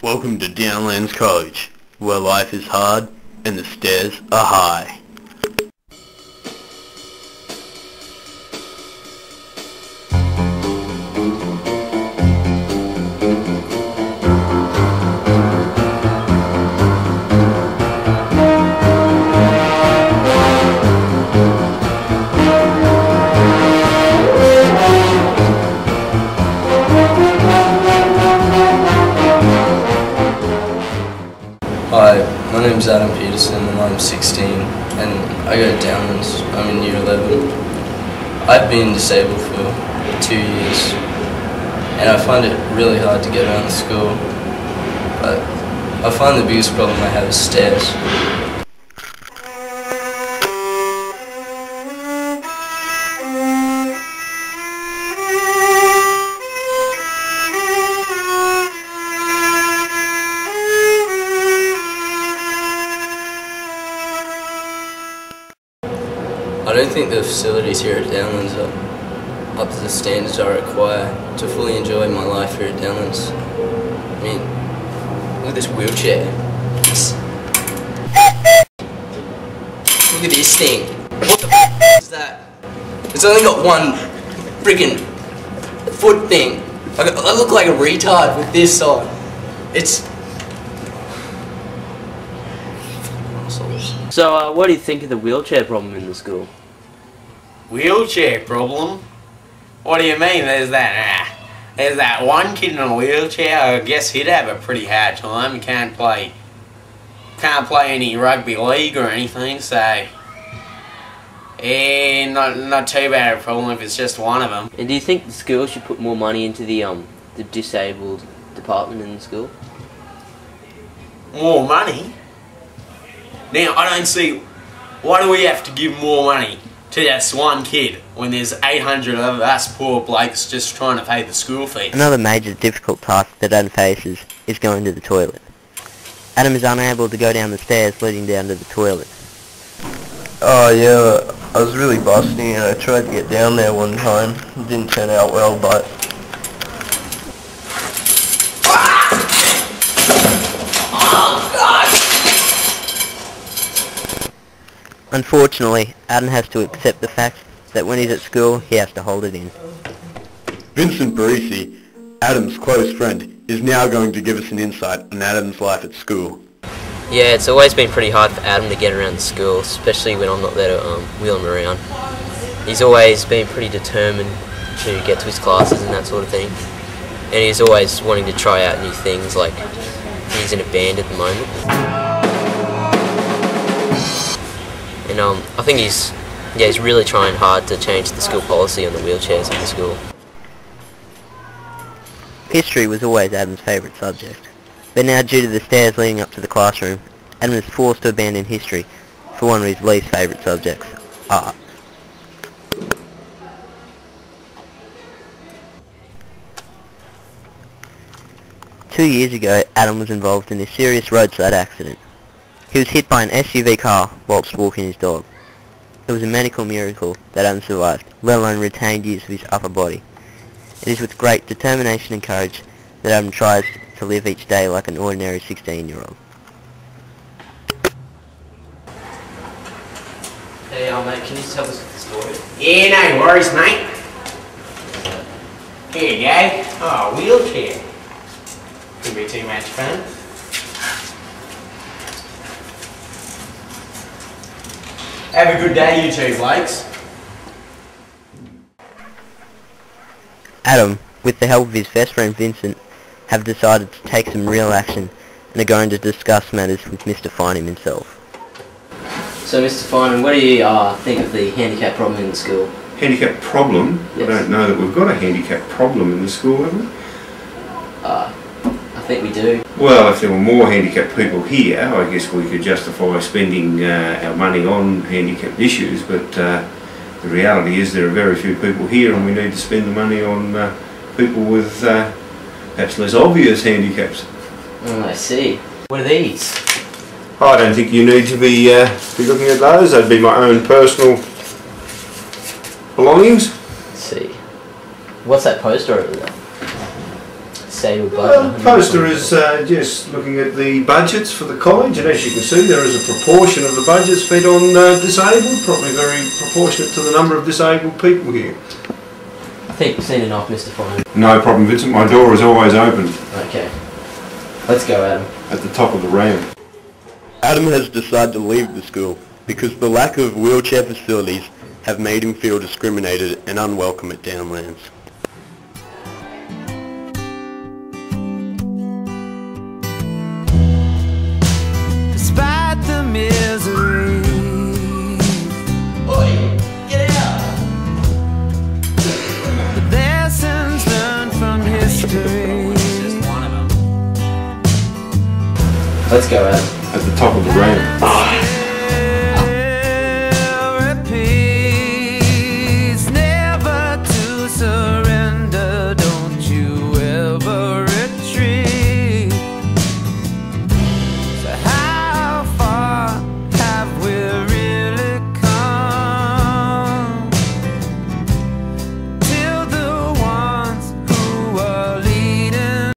Welcome to Downlands College, where life is hard and the stairs are high. And I'm 16 and I go to Downlands. I'm in year 11. I've been disabled for two years and I find it really hard to get around the school. But I find the biggest problem I have is stairs. Don't think the facilities here at Downlands are up to the standards I require to fully enjoy my life here at Downlands. I mean, look at this wheelchair. Look at this thing. What the f- is that? It's only got one freaking foot thing. I, look like a retard with this on. It's. So, uh, what do you think of the wheelchair problem in the school? Wheelchair problem? What do you mean? There's that. Ah, there's that one kid in a wheelchair. I guess he'd have a pretty hard time. He can't play. Can't play any rugby league or anything. So. Eh, not not too bad a problem if it's just one of them. And do you think the school should put more money into the um the disabled department in the school? More money. Now I don't see. Why do we have to give more money to this one kid when there's 800 of us poor blokes just trying to pay the school fees? Another major difficult task that Adam faces is going to the toilet. Adam is unable to go down the stairs leading down to the toilet. Oh yeah, I was really busty and I tried to get down there one time. It didn't turn out well, but Unfortunately, Adam has to accept the fact that when he's at school, he has to hold it in. Vincent Parisi, Adam's close friend, is now going to give us an insight on Adam's life at school. Yeah, it's always been pretty hard for Adam to get around the school, especially when I'm not there to um, wheel him around. He's always been pretty determined to get to his classes and that sort of thing. And he's always wanting to try out new things, like he's in a band at the moment. And um, I think he's yeah he's really trying hard to change the school policy on the wheelchairs in the school. History was always Adam's favourite subject. But now due to the stairs leading up to the classroom, Adam is forced to abandon history for one of his least favourite subjects, art. Two years ago, Adam was involved in a serious roadside accident. He was hit by an SUV car whilst walking his dog. It was a medical miracle that Adam survived, let alone retained use of his upper body. It is with great determination and courage that Adam tries to live each day like an ordinary 16-year-old. Hey, um, mate, can you tell us the story? Yeah, no worries, mate. Here you go. Oh, wheelchair. Could be too much fun. Have a good day, you two blokes. Adam, with the help of his best friend Vincent, have decided to take some real action and are going to discuss matters with Mr. Fineman himself. So, Mr. Fineman, what do you uh, think of the handicap problem in the school? handicap problem. Yes. I don't know that we've got a handicap problem in the school, have we? Think we do. Well, if there were more handicapped people here, I guess we could justify spending uh, our money on handicapped issues, but uh, the reality is there are very few people here and we need to spend the money on uh, people with uh, perhaps less obvious handicaps. Oh, I see. What are these? I don't think you need to be, uh, be looking at those. That'd be my own personal belongings. Let's see. What's that poster over there? Disabled Well, budget. the poster is uh, just looking at the budgets for the college, and as you can see, there is a proportion of the budget spent on uh, disabled, probably very proportionate to the number of disabled people here. I think we've seen enough, Mr. Fine. No problem, Vincent. My door is always open Okay. Let's go, Adam. at the top of the ramp. Adam has decided to leave the school because the lack of wheelchair facilities have made him feel discriminated and unwelcome at Downlands. Let's go, Adam. At the top of the ramp.